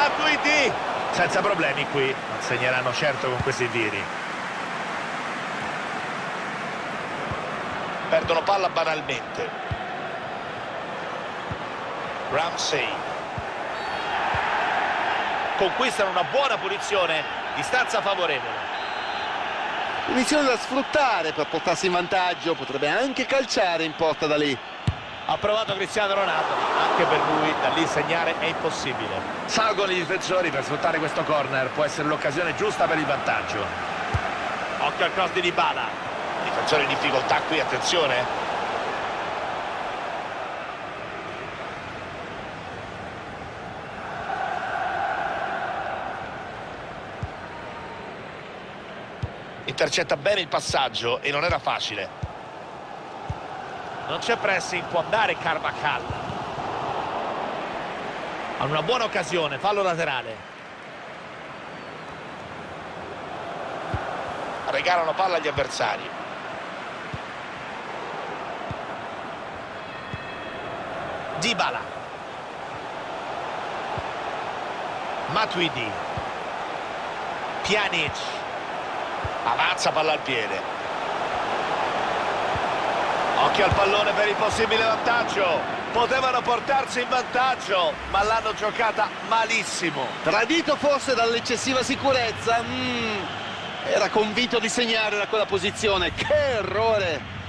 Matuidi senza problemi qui. Non segneranno certo con questi tiri perdono palla banalmente. Ramsey. Conquistano una buona punizione distanza favorevole. Punizione da sfruttare per portarsi in vantaggio, potrebbe anche calciare in porta da lì. Ha provato Cristiano Ronaldo. Anche per lui da lì segnare è impossibile. Salgono i difensori per sfruttare questo corner. Può essere l'occasione giusta per il vantaggio. Occhio al cross di Dybala. Difensore in difficoltà qui attenzione. Intercetta bene il passaggio e non era facile non c'è pressing può andare Carvacall hanno una buona occasione fallo laterale. Regalano palla agli avversari. Dybala. Matuidi. Pjanic. Avanza palla al piede occhio al pallone per il possibile vantaggio potevano portarsi in vantaggio ma l'hanno giocata malissimo Tradito forse dall'eccessiva sicurezza, mm, era convinto di segnare da quella posizione. Che errore!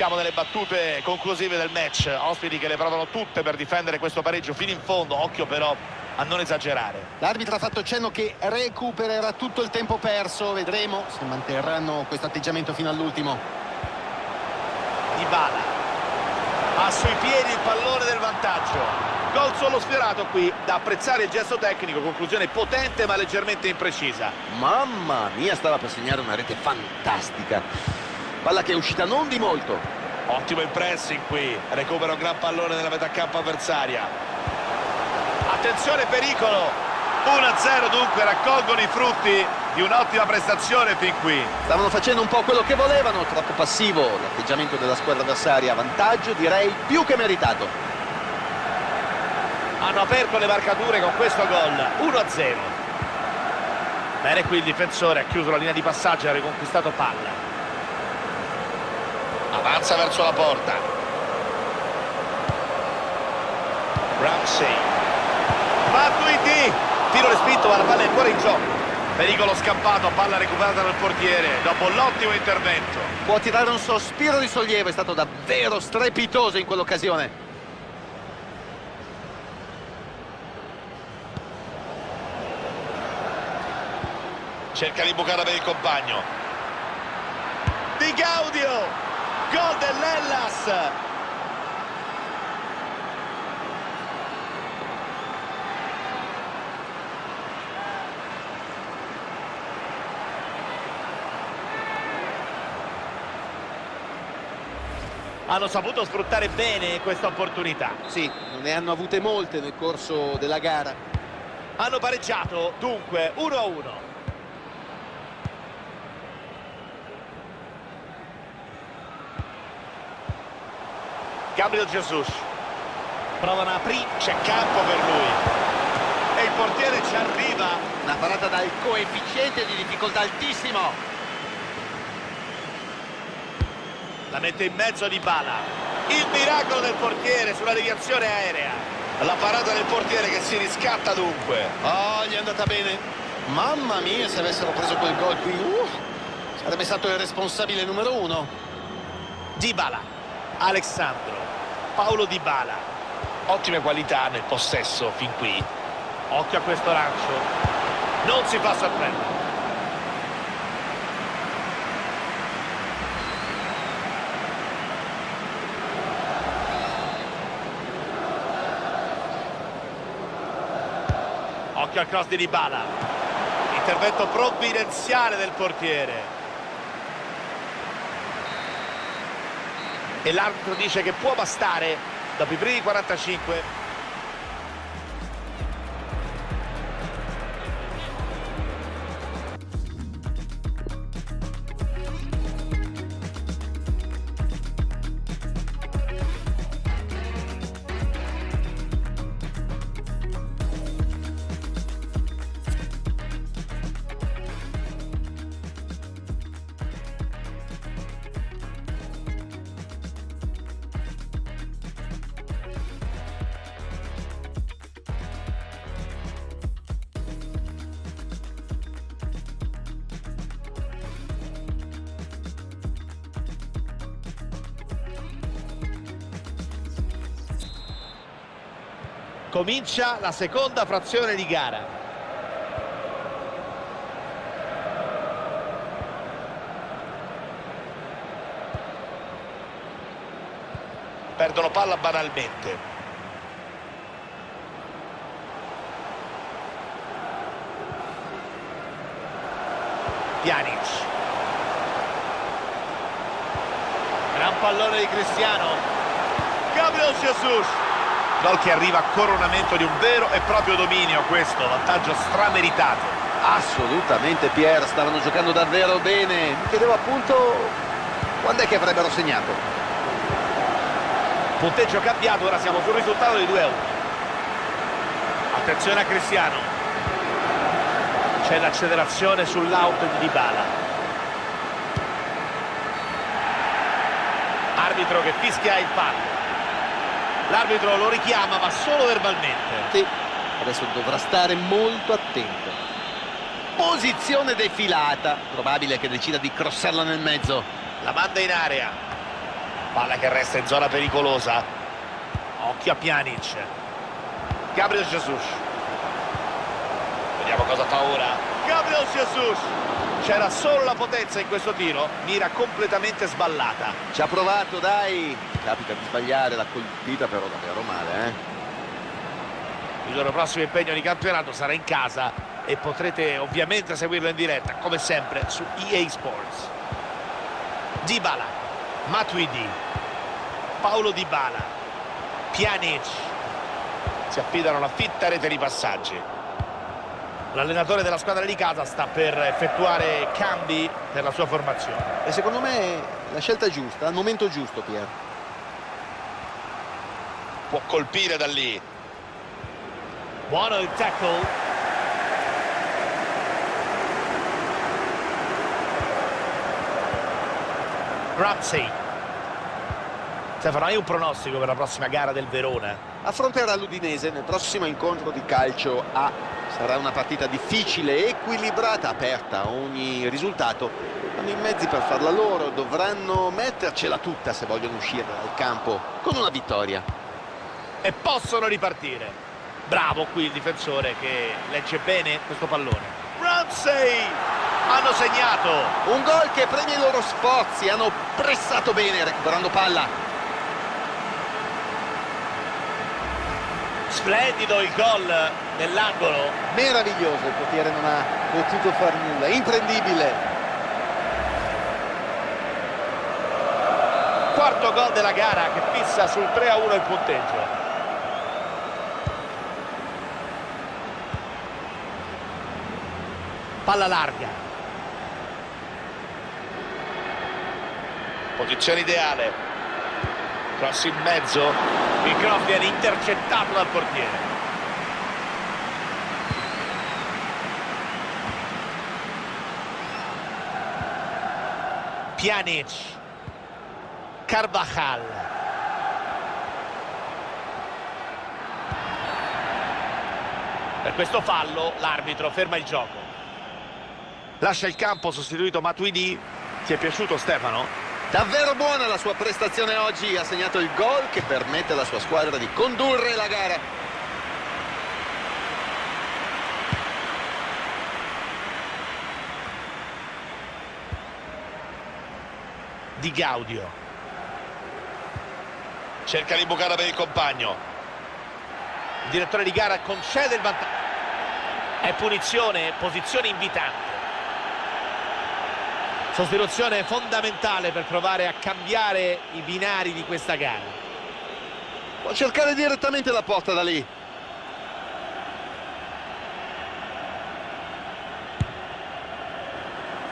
Siamo nelle battute conclusive del match. Ospiti che le provano tutte per difendere questo pareggio fino in fondo. Occhio però a non esagerare. L'arbitro ha fatto cenno che recupererà tutto il tempo perso, vedremo se manterranno questo atteggiamento fino all'ultimo. Dybala ha sui piedi il pallone del vantaggio. Gol solo sfiorato qui da apprezzare il gesto tecnico. Conclusione potente ma leggermente imprecisa. Mamma mia, stava per segnare una rete fantastica. Palla che è uscita non di molto. ottimo il pressing qui recupera un gran pallone nella metà campo avversaria attenzione pericolo 1-0 dunque raccolgono i frutti di un'ottima prestazione fin qui Stavano facendo un po' quello che volevano, troppo passivo l'atteggiamento della squadra avversaria. Vantaggio direi più che meritato. hanno aperto le marcature con questo gol 1-0 bene qui il difensore ha chiuso la linea di passaggio e ha riconquistato palla avanza verso la porta. Ramsey. Matuidi. Tiro respinto ma la palla è ancora in gioco. Pericolo scampato palla recuperata dal portiere. Dopo l'ottimo intervento. Può tirare un sospiro di sollievo, è stato davvero strepitoso in quell'occasione. cerca di bucata per il compagno. Di Gaudio gol dell'Ellas hanno saputo sfruttare bene questa opportunità. Sì, non ne hanno avute molte nel corso della gara. hanno pareggiato dunque 1-1 Gabriel Jesus. Provano a aprire c'è campo per lui. E il portiere ci arriva. Una parata dal coefficiente di difficoltà altissimo. la mette in mezzo di Bala il miracolo del portiere sulla deviazione aerea. La parata del portiere che si riscatta dunque. Oh, gli è andata bene. Mamma mia, se avessero preso quel gol qui, uh, sarebbe stato il responsabile numero uno. Dybala. Alessandro Paolo Dybala ottime qualità nel possesso fin qui. Occhio a questo lancio. Non si fa sorprendere. Occhio al cross di Dybala intervento provvidenziale del portiere e l'arbitro dice che può bastare. Dopo i primi 45 Comincia la seconda frazione di gara. Perdono palla banalmente. Pjanic. Gran pallone di Cristiano. Gabriel Jesus. Gol che arriva a coronamento di un vero e proprio dominio questo, vantaggio strameritato. Assolutamente Pier, stavano giocando davvero bene. Mi chiedevo appunto quando è che avrebbero segnato. Punteggio cambiato, ora siamo sul risultato di 2 a 1. Attenzione a Cristiano. C'è l'accelerazione sull'auto di Dybala. Arbitro che fischia il fallo. L'arbitro lo richiama ma solo verbalmente. Sì, adesso dovrà stare molto attento. Posizione defilata. Probabile che decida di crossarla nel mezzo. La manda in area. Palla che resta in zona pericolosa. Occhio a Pjanic. Gabriel Jesus. Vediamo cosa fa ora. Gabriel Jesus. C'era solo la potenza in questo tiro. Mira completamente sballata. Ci ha provato, dai. Capita di sbagliare, l'ha colpita però davvero male, eh. Il loro prossimo impegno di campionato sarà in casa e potrete ovviamente seguirlo in diretta, come sempre, su EA Sports. Dybala, Matuidi, Paolo Dybala, Pjanic. Si affidano alla fitta rete di passaggi. L'allenatore della squadra di casa sta per effettuare cambi per la sua formazione. E secondo me la scelta è giusta, al momento giusto, Pier. Può colpire da lì. Buono il tackle. Ramsey. Stefano, hai un pronostico per la prossima gara del Verona? Affronterà l'Udinese nel prossimo incontro di calcio A. Sarà una partita difficile, equilibrata, aperta. Ogni risultato hanno i mezzi per farla loro. Dovranno mettercela tutta se vogliono uscire dal campo con una vittoria. E possono ripartire. Bravo qui il difensore che legge bene questo pallone. Ramsey! Hanno segnato! Un gol che premia i loro sforzi. Hanno pressato bene recuperando palla. Splendido il gol nell'angolo. Meraviglioso, il portiere non ha potuto far nulla. Imprendibile. Quarto gol della gara che fissa sul 3 a 1 il punteggio. Palla larga. Posizione ideale. Cross in mezzo. Il cross viene intercettato dal portiere. Pjanic. Carvajal. Per questo fallo l'arbitro ferma il gioco. Lascia il campo sostituito Matuidi. Ti è piaciuto Stefano? Davvero buona la sua prestazione oggi. Ha segnato il gol che permette alla sua squadra di condurre la gara. Di Gaudio. Cerca l'imbucata per il compagno. Il direttore di gara concede il vantaggio. È punizione, posizione invitante. Sostituzione fondamentale per provare a cambiare i binari di questa gara. Può cercare direttamente la porta da lì.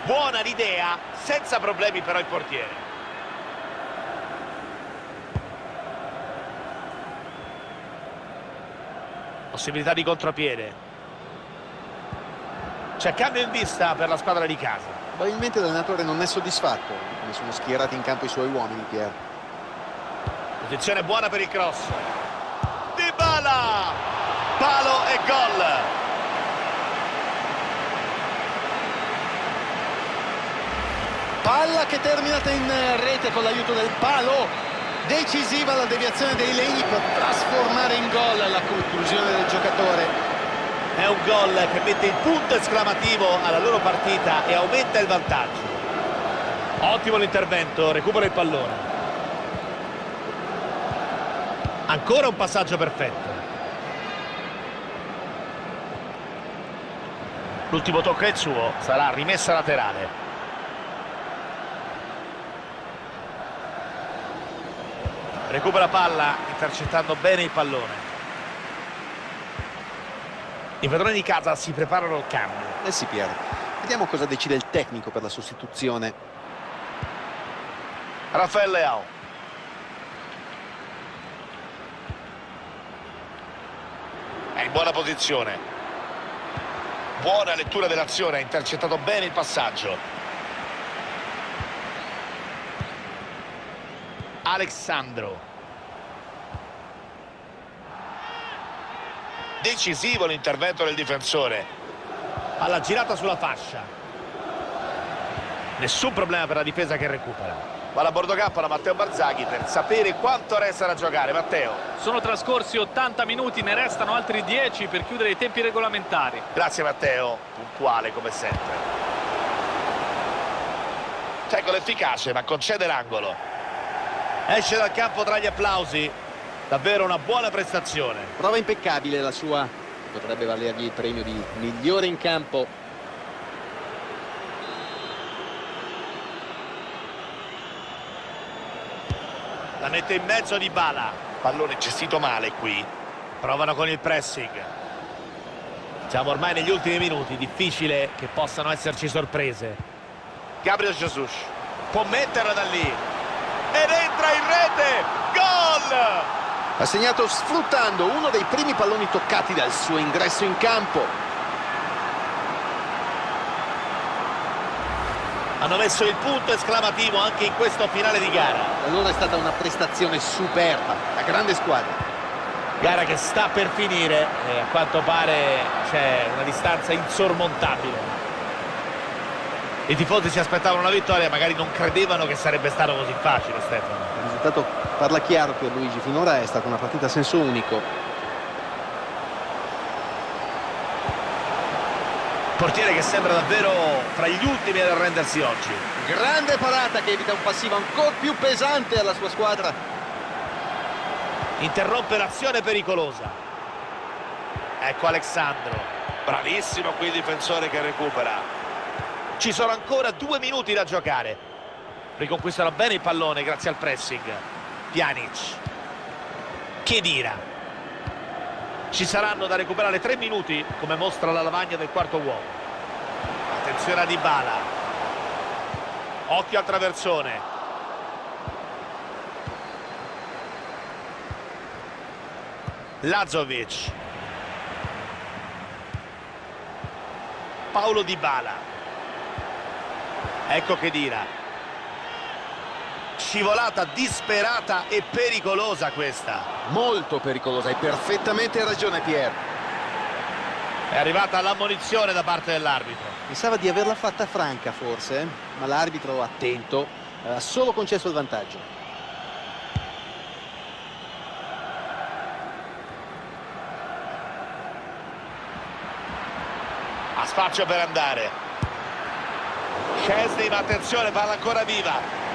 Buona l'idea, senza problemi però il portiere. Possibilità di contropiede. C'è cambio in vista per la squadra di casa. Probabilmente l'allenatore non è soddisfatto. Ne sono schierati in campo i suoi uomini, Pier. Posizione buona per il cross. Dybala! Palo e gol. Palla che terminata in rete con l'aiuto del palo. Decisiva la deviazione dei legni per trasformare in gol la conclusione del giocatore. È un gol che mette il punto esclamativo alla loro partita e aumenta il vantaggio. Ottimo l'intervento, recupera il pallone. Ancora un passaggio perfetto. L'ultimo tocco è il suo, sarà rimessa laterale. Recupera palla, intercettando bene il pallone. I padroni di casa si preparano al cambio. Eh sì, Piero. Vediamo cosa decide il tecnico per la sostituzione. Raffaele Leao. È in buona posizione. Buona lettura dell'azione, ha intercettato bene il passaggio. Alessandro. Decisivo l'intervento del difensore. Palla girata sulla fascia. Nessun problema per la difesa che recupera. Va a bordo campo Matteo Barzaghi per sapere quanto resta da giocare. Matteo. Sono trascorsi 80 minuti, ne restano altri 10 per chiudere i tempi regolamentari. Grazie Matteo, puntuale come sempre. Tackle efficace ma concede l'angolo. Esce dal campo tra gli applausi. Davvero una buona prestazione. Prova impeccabile la sua. Potrebbe valergli il premio di migliore in campo. La mette in mezzo di Bala. Pallone gestito male qui. Provano con il pressing. Siamo ormai negli ultimi minuti. Difficile che possano esserci sorprese. Gabriel Jesus può metterla da lì. Ed entra in rete. Gol! Ha segnato sfruttando uno dei primi palloni toccati dal suo ingresso in campo. Hanno messo il punto esclamativo anche in questo finale di gara. Allora è stata una prestazione superba, la grande squadra. Gara che sta per finire e a quanto pare c'è una distanza insormontabile. I tifosi si aspettavano una vittoria, magari non credevano che sarebbe stato così facile, Stefano. Risultato parla chiaro per Luigi, finora è stata una partita a senso unico. Portiere che sembra davvero tra gli ultimi ad arrendersi oggi. Grande parata che evita un passivo ancora più pesante alla sua squadra. Interrompe l'azione pericolosa. Ecco Alessandro. Bravissimo qui il difensore che recupera. Ci sono ancora due minuti da giocare. Riconquistano bene il pallone grazie al pressing. Pjanic. Chedira. Ci saranno da recuperare tre minuti, come mostra la lavagna del quarto uomo. Attenzione a Dybala. Occhio al traversone. Lazovic. Paolo Dybala. Ecco che dira. Scivolata disperata e pericolosa questa. Molto pericolosa, hai perfettamente ragione Pier. È arrivata l'ammonizione da parte dell'arbitro. Pensava di averla fatta franca forse, eh? ma l'arbitro attento ha solo concesso il vantaggio. Ha spazio per andare. Chesney, ma attenzione, palla ancora viva.